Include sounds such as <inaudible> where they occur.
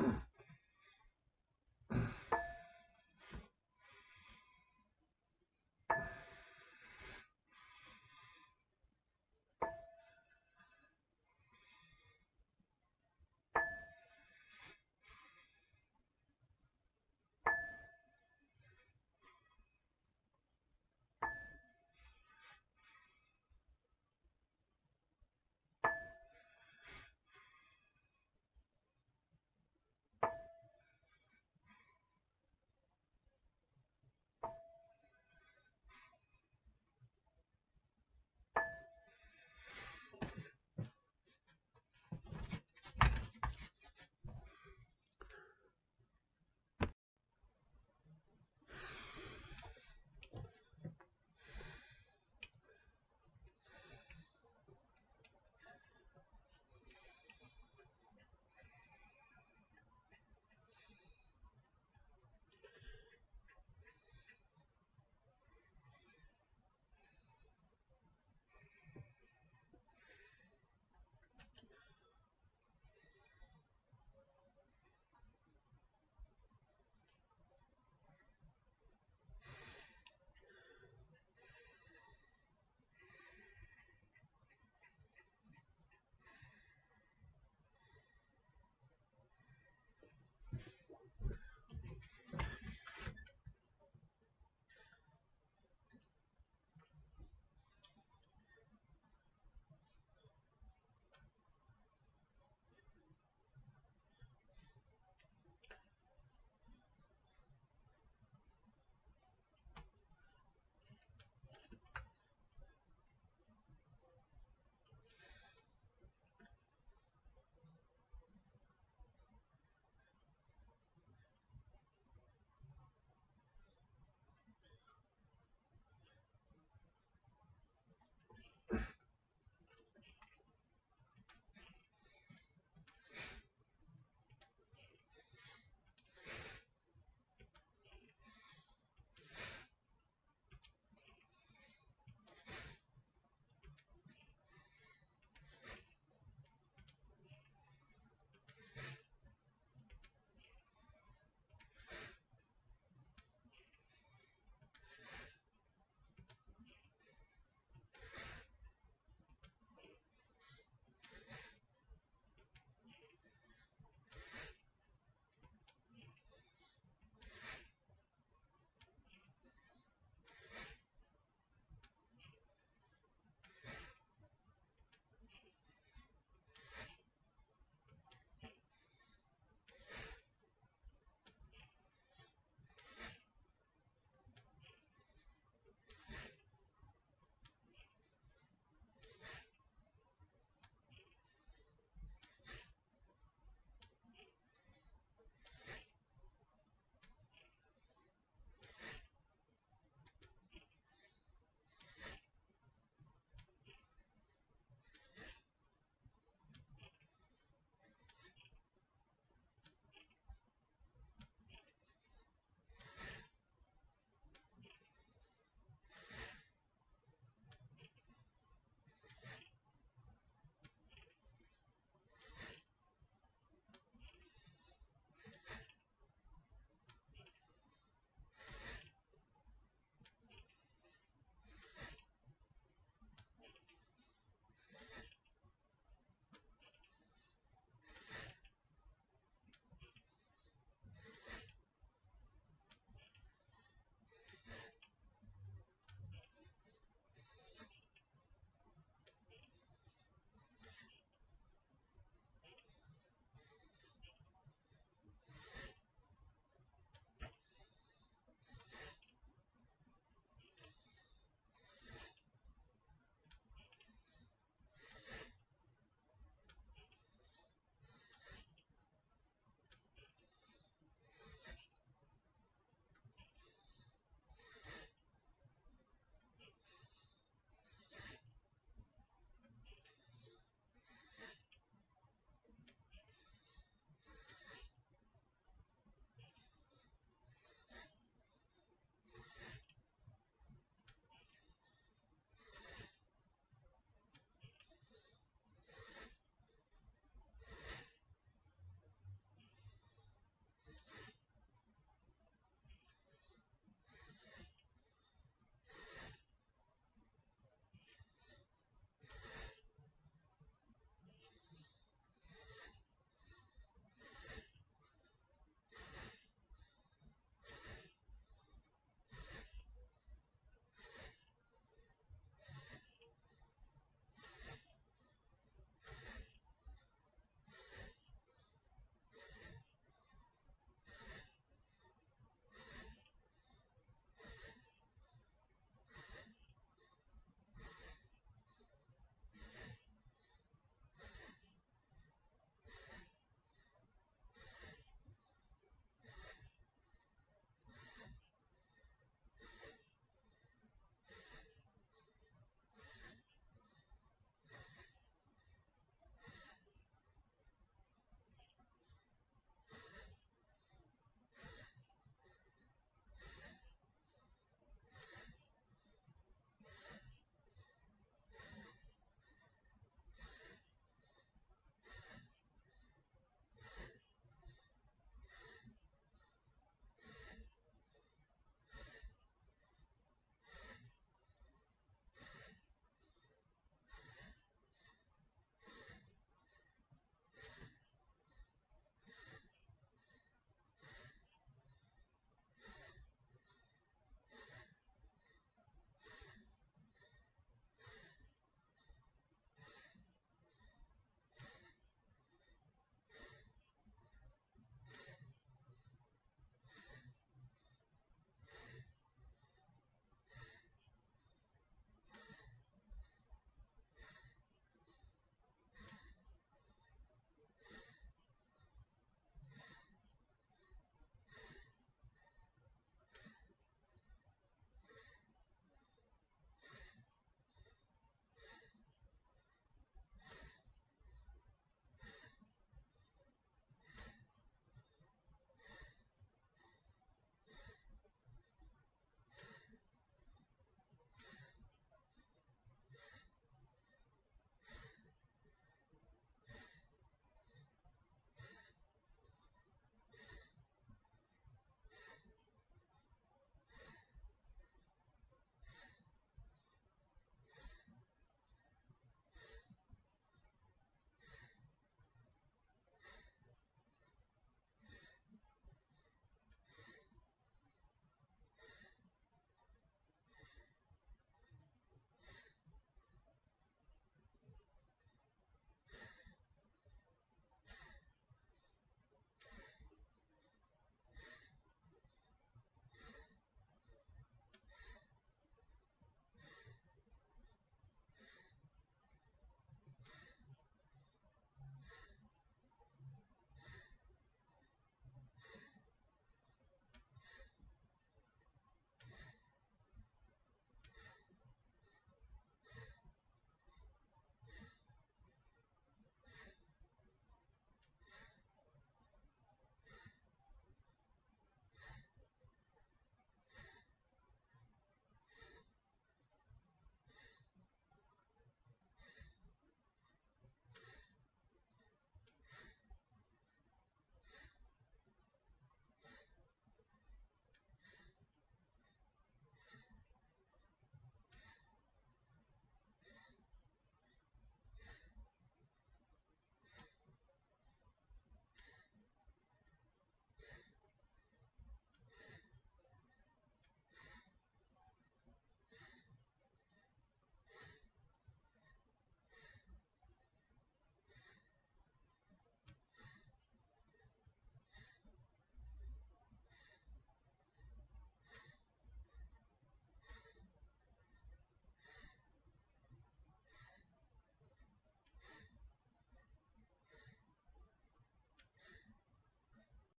Mm-hmm. <clears throat>